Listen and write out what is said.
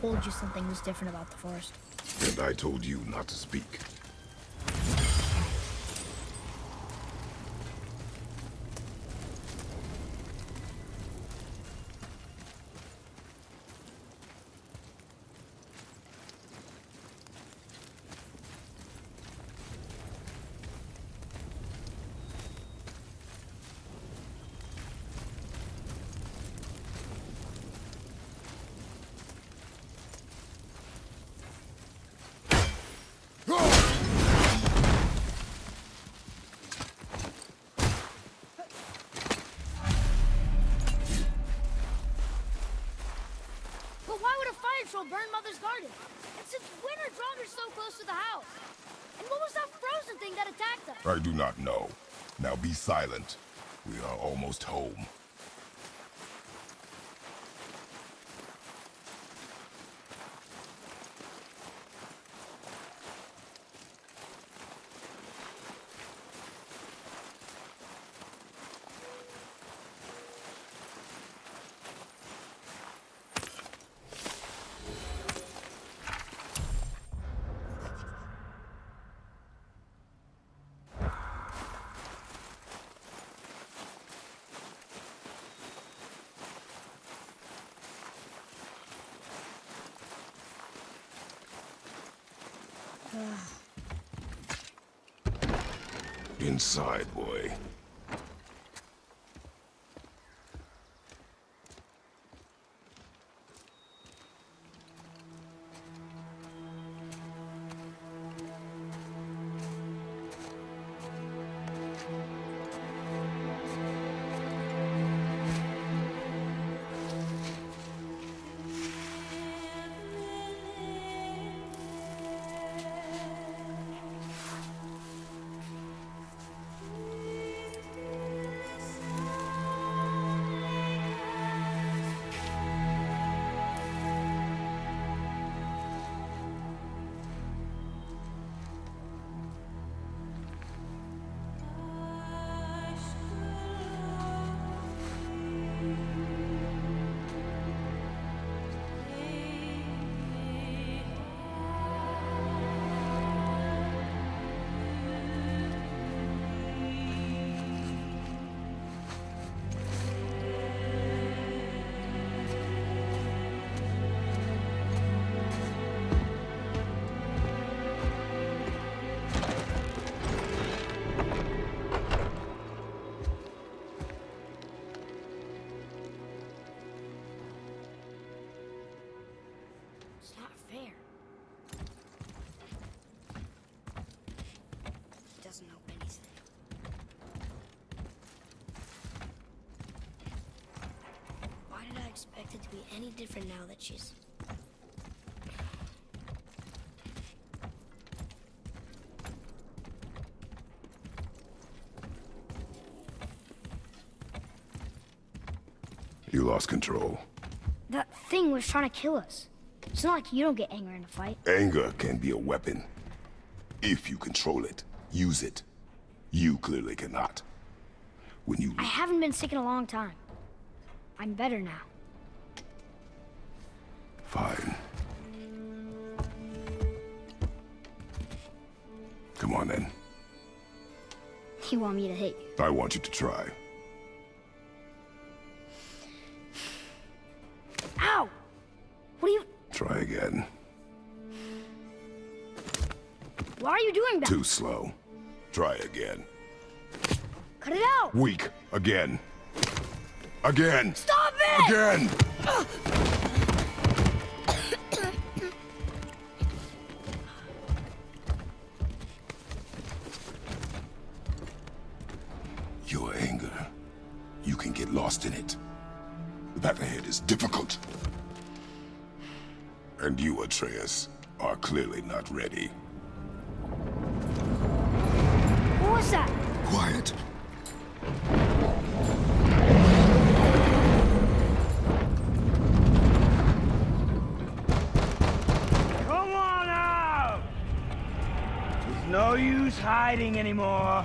Told you something was different about the forest. And I told you not to speak. But why would a fire troll burn Mother's garden? And since when are Draugr so close to the house? And what was that frozen thing that attacked us? I do not know. Now be silent. We are almost home. Inside, boy. Expect it to be any different now that she's... You lost control. That thing was trying to kill us. It's not like you don't get angry in a fight. Anger can be a weapon. If you control it, use it. You clearly cannot. When you... I haven't been sick in a long time. I'm better now. Fine. Come on then. You want me to hit you? I want you to try. Ow! What are you... Try again. Why are you doing that? Too slow. Try again. Cut it out! Weak. Again. Again. Stop it! Again! Your anger. You can get lost in it. The path ahead is difficult. And you, Atreus, are clearly not ready. What was that? Quiet. Come on out! There's no use hiding anymore.